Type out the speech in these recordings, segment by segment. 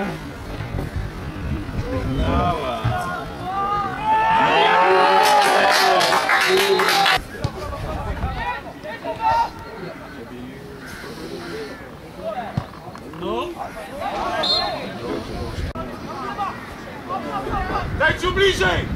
Yeah. Dajcie bliżej!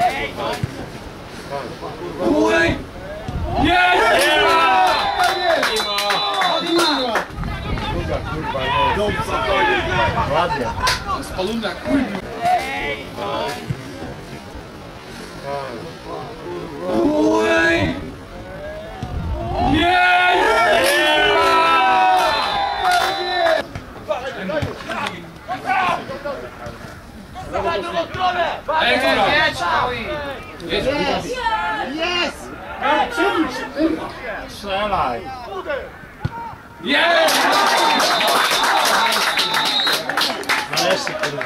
Hey, Nie pokażę nam czy ja to też. Nie pokażę nam czy ja Wreszcie, kurwa.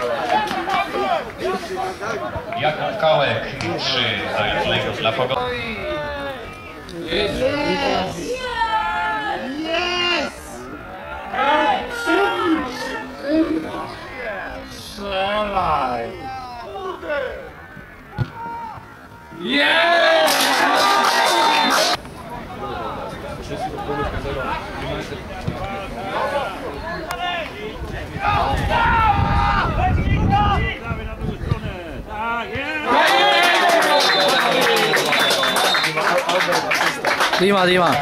Jakub Kałek przy Legów dla Pogody. Yes! Yes! Strzelaj! Yes! yes! 立马立马